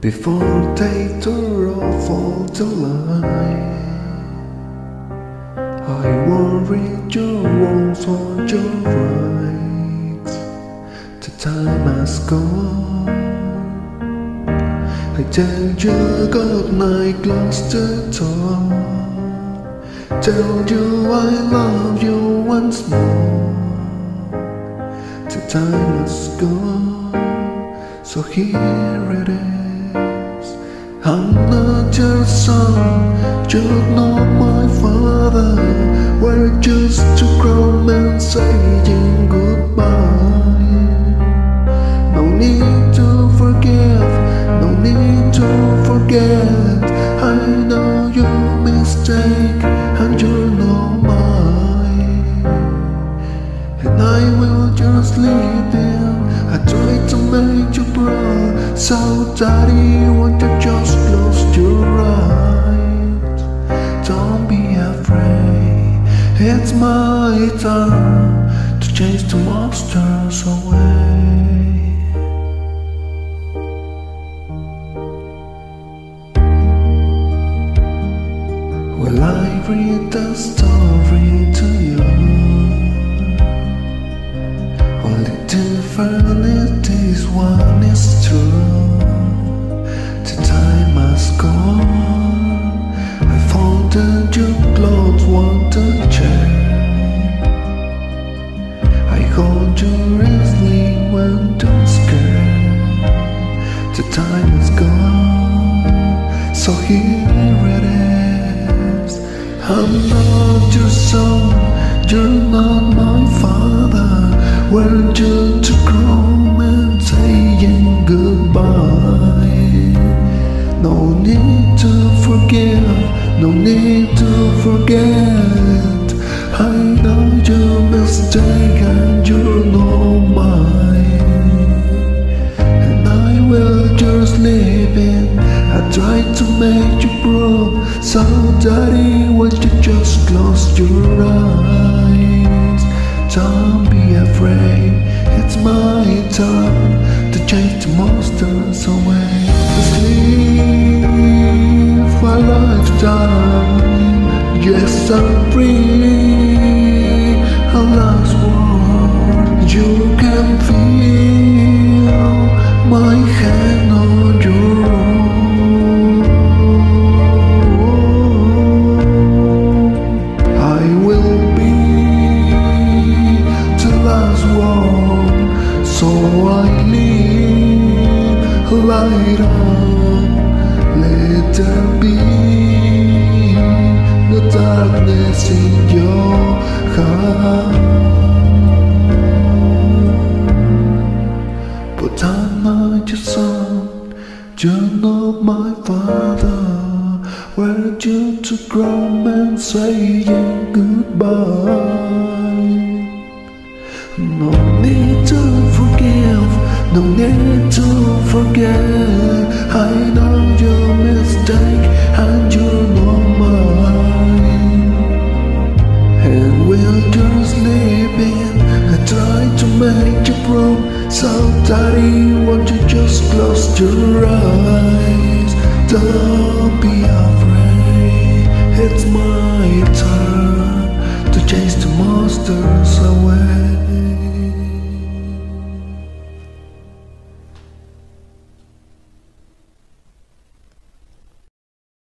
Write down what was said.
Before they tore off all the line I worried your wrongs or your rights The time has gone. I tell you good night, lost the dawn Tell you I love you once more. The time has gone. So here it is I'm not your son You're not my father We're just two grown men saying I try to make you proud So daddy won't you just close your eyes Don't be afraid It's my turn To chase the monsters away Will I read the story Is gone. So here it is. I'm not your son, you're not my father. We're just grown and saying goodbye. No need to forgive, no need to forget. I know your mistake So, daddy, won't you just close your eyes? Don't be afraid, it's my time to chase the monsters away. Sleep for a lifetime. Yes, I'm free. Light on. Let there be no darkness in your heart. But on my your son, turn up my father. where you to grow and saying goodbye. No need to forget. I know your mistake and you're not mine. And we'll just live in I try to make you proud So daddy, won't you just close your eyes Don't be afraid It's my turn To chase the monsters away